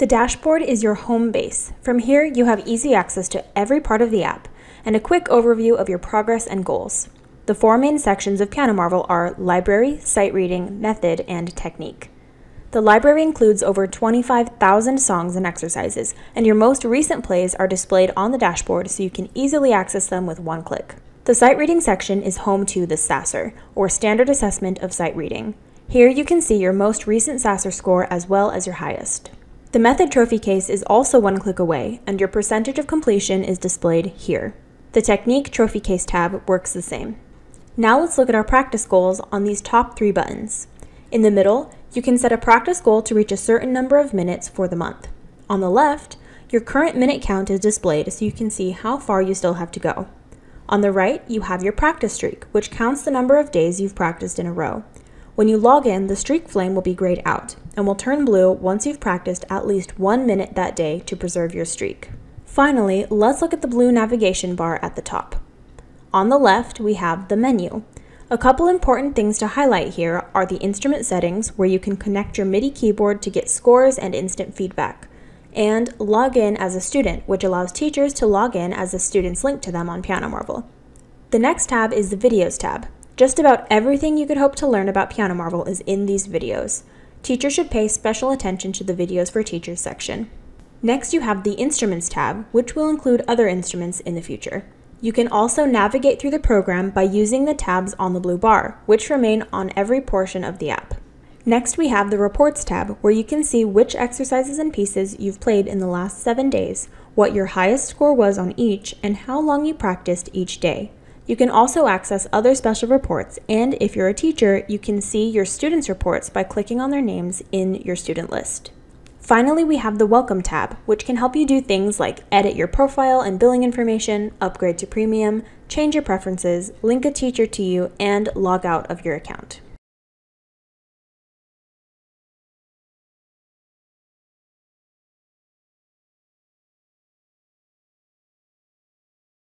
The dashboard is your home base. From here, you have easy access to every part of the app and a quick overview of your progress and goals. The four main sections of Piano Marvel are Library, Sight Reading, Method, and Technique. The library includes over 25,000 songs and exercises, and your most recent plays are displayed on the dashboard so you can easily access them with one click. The sight reading section is home to the SASR, or Standard Assessment of Sight Reading. Here you can see your most recent SASR score as well as your highest. The method trophy case is also one click away, and your percentage of completion is displayed here. The technique trophy case tab works the same. Now let's look at our practice goals on these top three buttons. In the middle, you can set a practice goal to reach a certain number of minutes for the month. On the left, your current minute count is displayed so you can see how far you still have to go. On the right, you have your practice streak, which counts the number of days you've practiced in a row. When you log in, the streak flame will be grayed out and will turn blue once you've practiced at least one minute that day to preserve your streak. Finally, let's look at the blue navigation bar at the top. On the left, we have the menu. A couple important things to highlight here are the instrument settings, where you can connect your MIDI keyboard to get scores and instant feedback, and log in as a student, which allows teachers to log in as the students link to them on Piano Marvel. The next tab is the Videos tab. Just about everything you could hope to learn about Piano Marvel is in these videos. Teachers should pay special attention to the Videos for Teachers section. Next, you have the Instruments tab, which will include other instruments in the future. You can also navigate through the program by using the tabs on the blue bar, which remain on every portion of the app. Next, we have the Reports tab, where you can see which exercises and pieces you've played in the last seven days, what your highest score was on each, and how long you practiced each day. You can also access other special reports, and if you're a teacher, you can see your students' reports by clicking on their names in your student list. Finally, we have the Welcome tab, which can help you do things like edit your profile and billing information, upgrade to premium, change your preferences, link a teacher to you, and log out of your account.